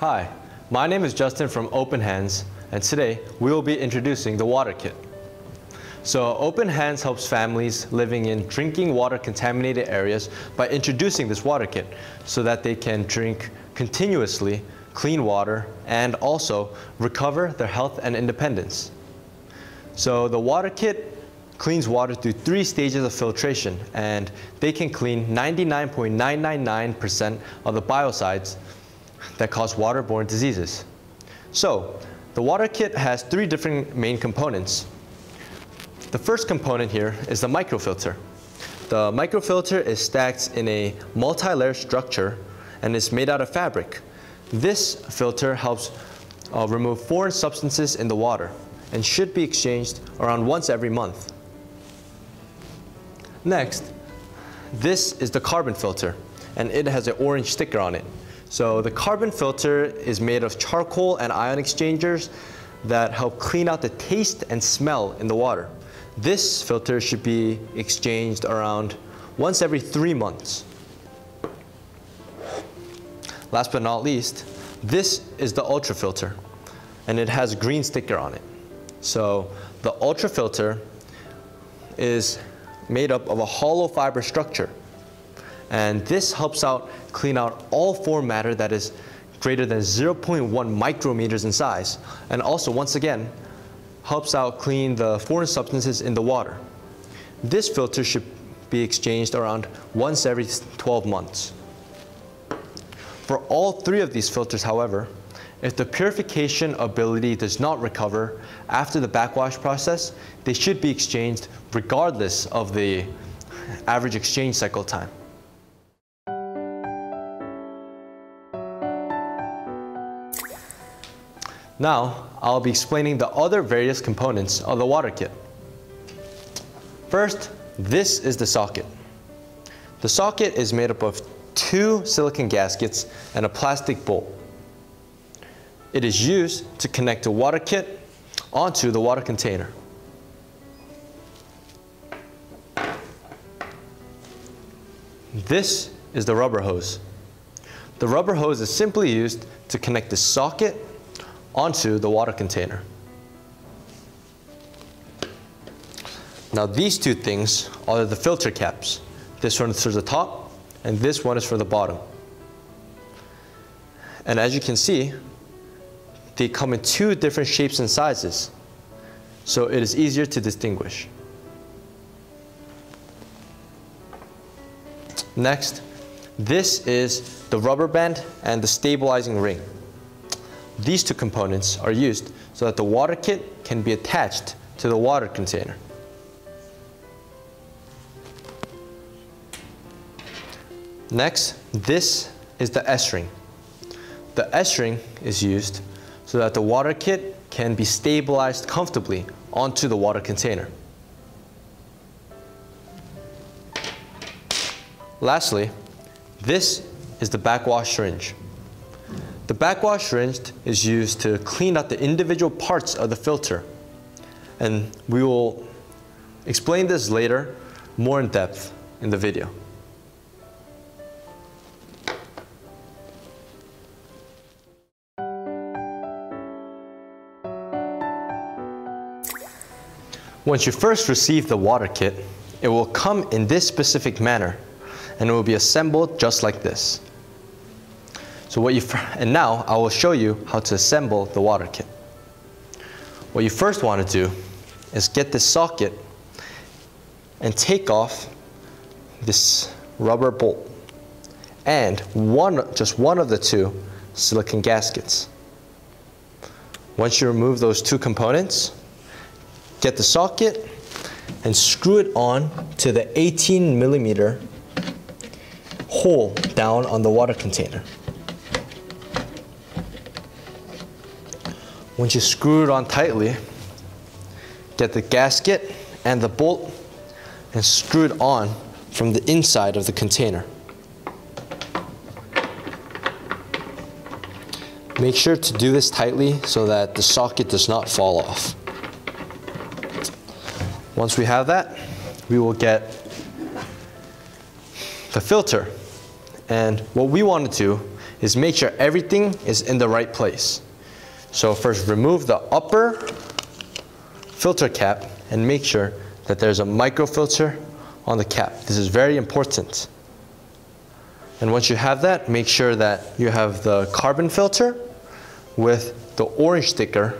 Hi, my name is Justin from Open Hands, and today we will be introducing the Water Kit. So Open Hands helps families living in drinking water contaminated areas by introducing this water kit so that they can drink continuously clean water and also recover their health and independence. So the water kit cleans water through three stages of filtration and they can clean 99.999% of the biocides that cause waterborne diseases. So the water kit has three different main components. The first component here is the microfilter. The microfilter is stacked in a multi-layer structure and is made out of fabric. This filter helps uh, remove foreign substances in the water and should be exchanged around once every month. Next, this is the carbon filter and it has an orange sticker on it. So the carbon filter is made of charcoal and ion exchangers that help clean out the taste and smell in the water. This filter should be exchanged around once every three months. Last but not least, this is the ultra filter and it has a green sticker on it. So the ultra filter is made up of a hollow fiber structure and this helps out clean out all foreign matter that is greater than 0.1 micrometers in size and also once again helps out clean the foreign substances in the water. This filter should be exchanged around once every 12 months. For all three of these filters, however, if the purification ability does not recover after the backwash process, they should be exchanged regardless of the average exchange cycle time. Now, I'll be explaining the other various components of the water kit. First, this is the socket. The socket is made up of two silicon gaskets and a plastic bolt. It is used to connect the water kit onto the water container. This is the rubber hose. The rubber hose is simply used to connect the socket onto the water container. Now these two things are the filter caps. This one is for the top and this one is for the bottom. And as you can see, they come in two different shapes and sizes. So it is easier to distinguish. Next, this is the rubber band and the stabilizing ring. These two components are used so that the water kit can be attached to the water container. Next, this is the S-ring. The S-ring is used so that the water kit can be stabilized comfortably onto the water container. Lastly, this is the backwash syringe. The backwash syringe is used to clean out the individual parts of the filter. And we will explain this later more in depth in the video. Once you first receive the water kit, it will come in this specific manner and it will be assembled just like this. So what you, and now I will show you how to assemble the water kit. What you first want to do is get this socket and take off this rubber bolt and one, just one of the two silicon gaskets. Once you remove those two components, get the socket and screw it on to the 18 millimeter hole down on the water container. Once you screw it on tightly, get the gasket and the bolt and screw it on from the inside of the container. Make sure to do this tightly so that the socket does not fall off. Once we have that, we will get the filter. And what we want to do is make sure everything is in the right place. So first remove the upper filter cap and make sure that there's a microfilter on the cap. This is very important. And once you have that, make sure that you have the carbon filter with the orange sticker,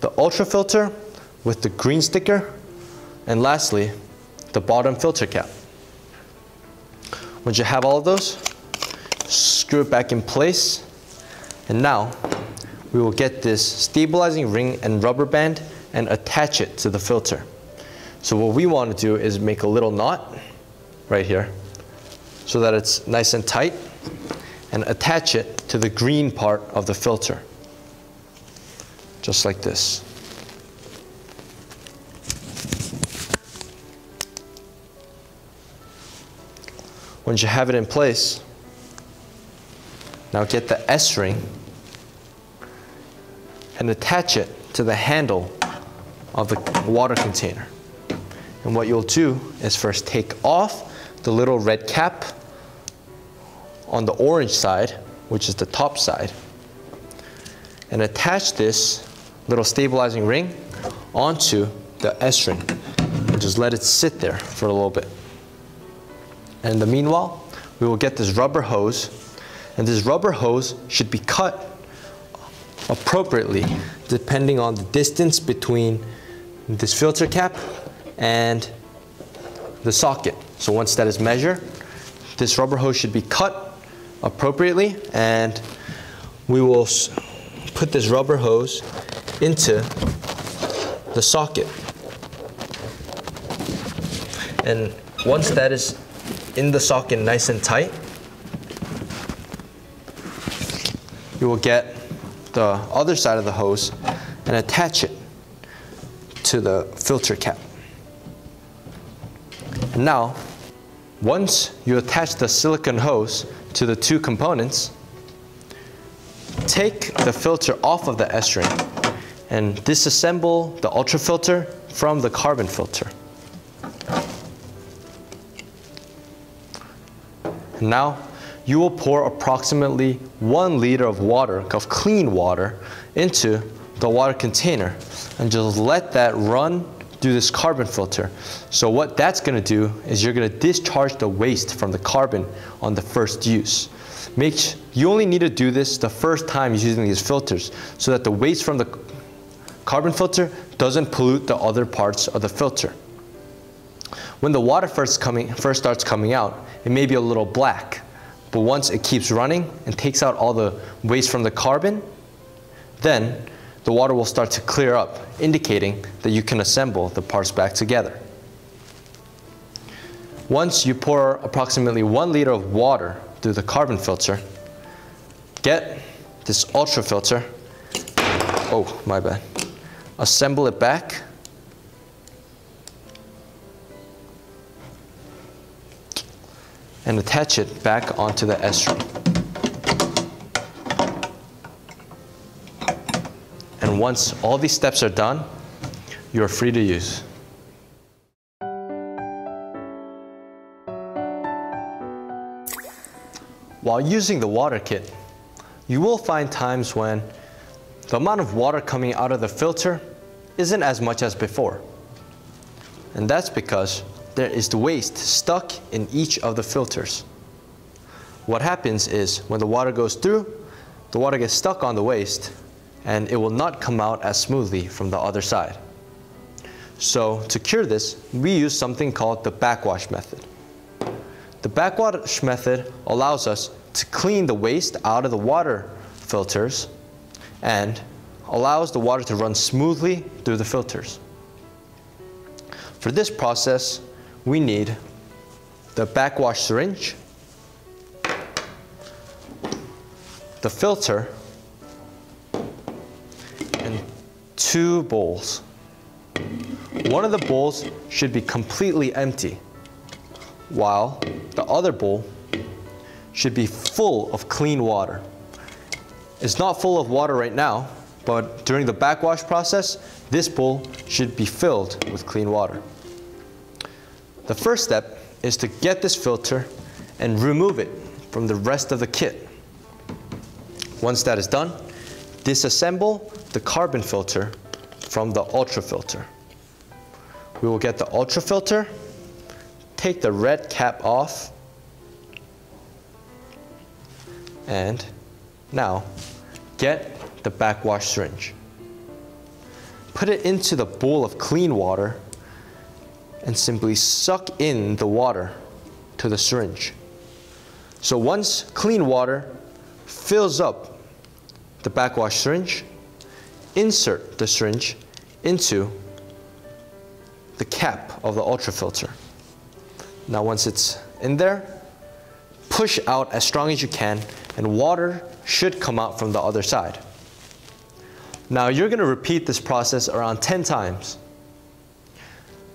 the ultra filter with the green sticker, and lastly, the bottom filter cap. Once you have all of those, screw it back in place. And now we will get this stabilizing ring and rubber band and attach it to the filter. So what we want to do is make a little knot right here so that it's nice and tight and attach it to the green part of the filter. Just like this. Once you have it in place, now get the S-ring and attach it to the handle of the water container. And what you'll do is first take off the little red cap on the orange side, which is the top side, and attach this little stabilizing ring onto the S-ring and just let it sit there for a little bit. And in the meanwhile, we will get this rubber hose, and this rubber hose should be cut appropriately depending on the distance between this filter cap and the socket. So once that is measured, this rubber hose should be cut appropriately and we will put this rubber hose into the socket. And once that is in the socket nice and tight, you will get the other side of the hose and attach it to the filter cap. And now, once you attach the silicone hose to the two components, take the filter off of the S-ring and disassemble the ultrafilter from the carbon filter. Now, you will pour approximately one liter of water, of clean water, into the water container and just let that run through this carbon filter. So what that's gonna do is you're gonna discharge the waste from the carbon on the first use. Make, you only need to do this the first time using these filters so that the waste from the carbon filter doesn't pollute the other parts of the filter. When the water first, coming, first starts coming out, it may be a little black, but once it keeps running and takes out all the waste from the carbon, then the water will start to clear up, indicating that you can assemble the parts back together. Once you pour approximately one liter of water through the carbon filter, get this ultra filter, oh, my bad, assemble it back, and attach it back onto the S-ring. And once all these steps are done, you're free to use. While using the water kit, you will find times when the amount of water coming out of the filter isn't as much as before. And that's because there is the waste stuck in each of the filters. What happens is when the water goes through, the water gets stuck on the waste and it will not come out as smoothly from the other side. So to cure this, we use something called the backwash method. The backwash method allows us to clean the waste out of the water filters and allows the water to run smoothly through the filters. For this process, we need the backwash syringe, the filter, and two bowls. One of the bowls should be completely empty, while the other bowl should be full of clean water. It's not full of water right now, but during the backwash process, this bowl should be filled with clean water. The first step is to get this filter and remove it from the rest of the kit. Once that is done, disassemble the carbon filter from the ultrafilter. We will get the ultrafilter, take the red cap off, and now get the backwash syringe. Put it into the bowl of clean water and simply suck in the water to the syringe. So once clean water fills up the backwash syringe, insert the syringe into the cap of the ultrafilter. Now once it's in there, push out as strong as you can and water should come out from the other side. Now you're going to repeat this process around 10 times.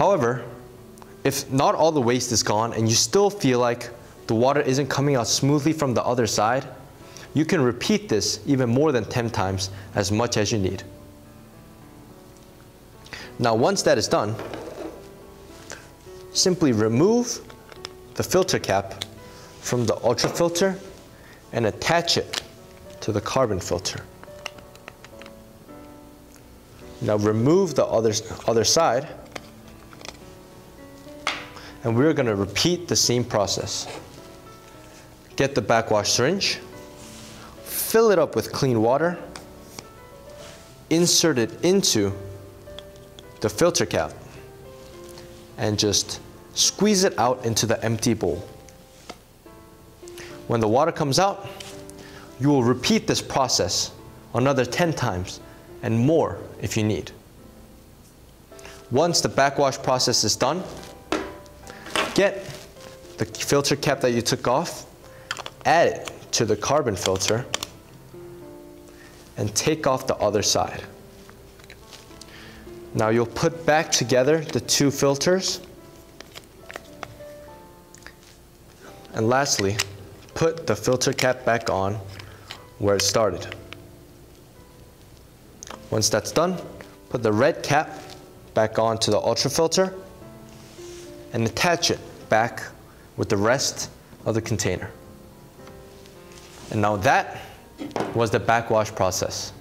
However, if not all the waste is gone and you still feel like the water isn't coming out smoothly from the other side, you can repeat this even more than 10 times as much as you need. Now once that is done, simply remove the filter cap from the ultrafilter and attach it to the carbon filter. Now remove the other, other side and we're going to repeat the same process. Get the backwash syringe, fill it up with clean water, insert it into the filter cap, and just squeeze it out into the empty bowl. When the water comes out, you will repeat this process another 10 times and more if you need. Once the backwash process is done, get the filter cap that you took off, add it to the carbon filter, and take off the other side. Now you'll put back together the two filters. And lastly, put the filter cap back on where it started. Once that's done, put the red cap back onto the ultrafilter and attach it back with the rest of the container. And now that was the backwash process.